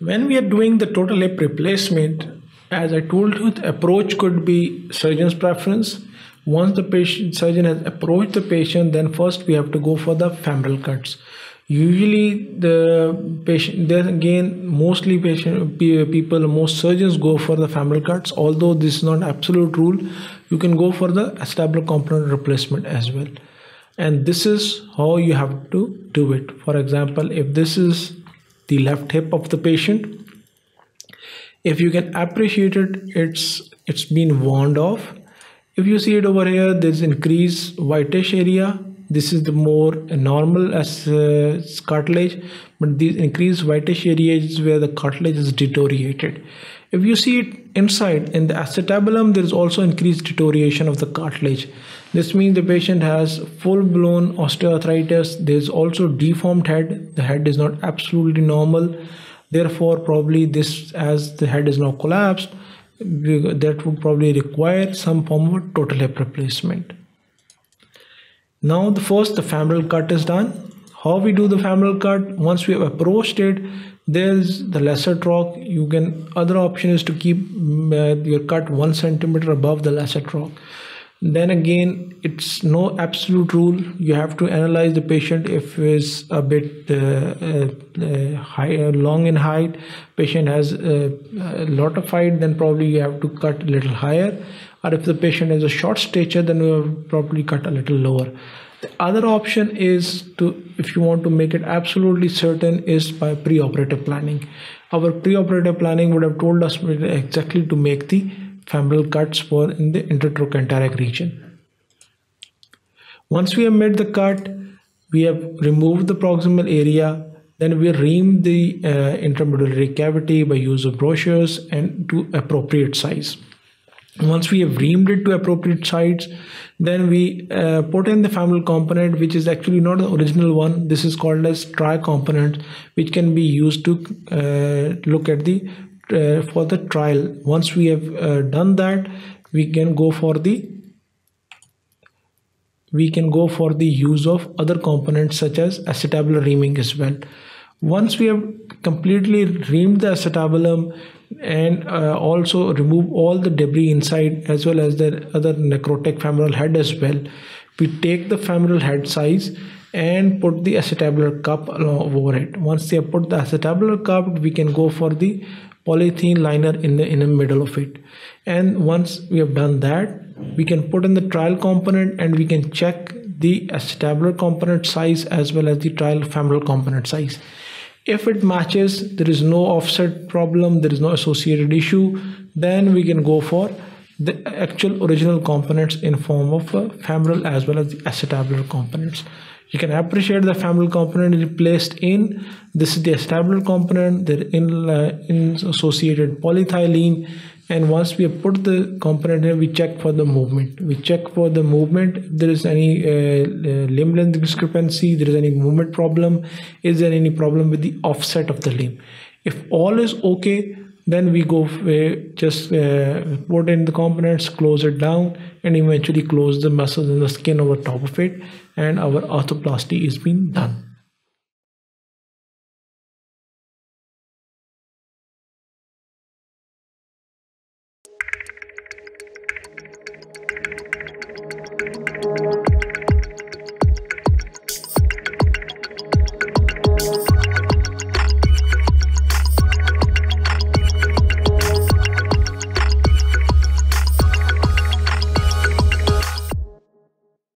When we are doing the total hip replacement, as I told you, the approach could be surgeon's preference. Once the patient surgeon has approached the patient, then first we have to go for the femoral cuts. Usually, the patient then again mostly patient people most surgeons go for the femoral cuts. Although this is not absolute rule, you can go for the acetabular component replacement as well. And this is how you have to do it. For example, if this is the left hip of the patient. If you can appreciate it it's it's been wound off. If you see it over here there's increased whitish area this is the more normal as uh, cartilage but these increased whitish areas where the cartilage is deteriorated. If you see it inside in the acetabulum there is also increased deterioration of the cartilage. This means the patient has full-blown osteoarthritis. There's also deformed head. The head is not absolutely normal. Therefore probably this as the head is now collapsed that would probably require some form of total hip replacement now the first the femoral cut is done. How we do the femoral cut? Once we have approached it there's the lesser troch you can other option is to keep uh, your cut one centimeter above the lesser troch then again it's no absolute rule. You have to analyze the patient if is a bit uh, uh, high uh, long in height. Patient has uh, a lot of height then probably you have to cut a little higher. Or if the patient is a short stature then you have probably cut a little lower. The other option is to if you want to make it absolutely certain is by pre-operative planning. Our pre-operative planning would have told us exactly to make the femoral cuts for in the intertrochanteric region. Once we have made the cut, we have removed the proximal area, then we ream the uh, intramedullary cavity by use of broaches and to appropriate size. Once we have reamed it to appropriate size, then we uh, put in the femoral component, which is actually not the original one. This is called as trial component, which can be used to uh, look at the uh, for the trial. Once we have uh, done that we can go for the we can go for the use of other components such as acetabular reaming as well. Once we have completely reamed the acetabulum and uh, also remove all the debris inside as well as the other necrotic femoral head as well we take the femoral head size and put the acetabular cup over it. Once they have put the acetabular cup we can go for the polythene liner in the in the middle of it. And once we have done that we can put in the trial component and we can check the acetabular component size as well as the trial femoral component size. If it matches there is no offset problem there is no associated issue then we can go for the actual original components in form of uh, femoral as well as the acetabular components. You can appreciate the femoral component is placed in this is the acetabular component the in, uh, in associated polyethylene and once we have put the component here we check for the movement. We check for the movement if there is any uh, uh, limb length discrepancy there is any movement problem is there any problem with the offset of the limb? If all is okay then we go uh, just uh, put in the components close it down and eventually close the muscles and the skin over top of it and our arthroplasty is being done